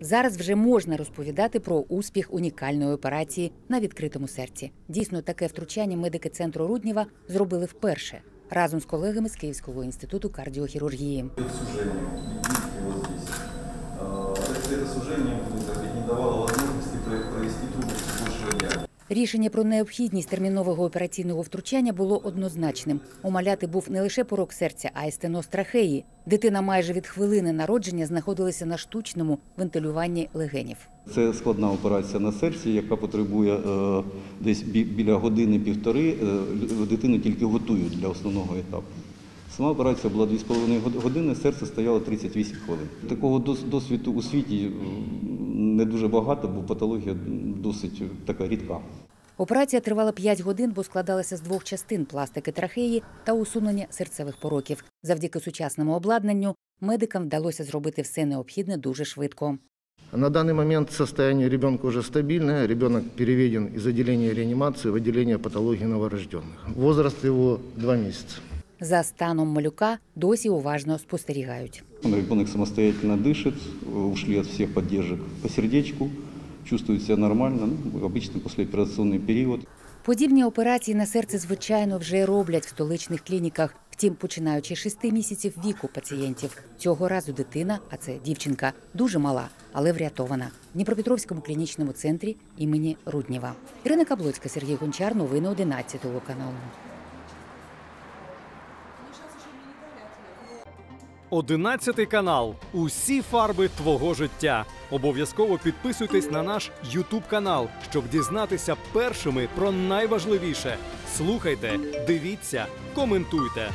Зараз вже можна розповідати про успіх унікальної операції на відкритому серці. Дійсно, таке втручання медики центру Рудніва зробили вперше разом з колегами з Київського інституту кардіохірургії. сужение, видите, вот здесь. А, Это, это сужение ну, как бы не давало возможности про- провести трубочку большего диаметра. Рішення про необхідність термінового операційного втручання було однозначним. У маляти був не лише порок серця, а й стеноз трахеї. Дитина майже від хвилини народження знаходилася на штучному вентилюванні легенів. Це складна операція на серці, яка потребує е, десь бі- біля години-півтори. Е, дитину тільки готують для основного етапу. Сама операція була 2,5 год- години, серце стояло 38 хвилин. Такого дос- досвіду у світі не дуже багато, бо патологія досить така рідка. Операція тривала 5 годин, бо складалася з двох частин пластики трахеї та усунення серцевих пороків. Завдяки сучасному обладнанню медикам вдалося зробити все необхідне дуже швидко. На данный момент состояние ребенка уже стабильное. Ребенок переведен из отделения реанимации в отделение патологии новорожденных. Возраст его 2 месяца. За станом малюка досі уважно спостерігають. Ребенок самостоятельно дышит, э, ушли от всех поддержек по сердечку, чувствует себя нормально, ну, обычный послеоперационный период. Подібні операції на серце, звичайно, вже роблять в столичних клініках. Втім, починаючи з шести місяців віку пацієнтів. Цього разу дитина, а це дівчинка, дуже мала, але врятована. В Дніпропетровському клінічному центрі імені Рудніва. Ірина Каблоцька, Сергій Гончар. Новини 11 каналу. Одинадцятий канал. Усі фарби твого життя. Обов'язково підписуйтесь на наш Ютуб канал, щоб дізнатися першими про найважливіше. Слухайте, дивіться, коментуйте.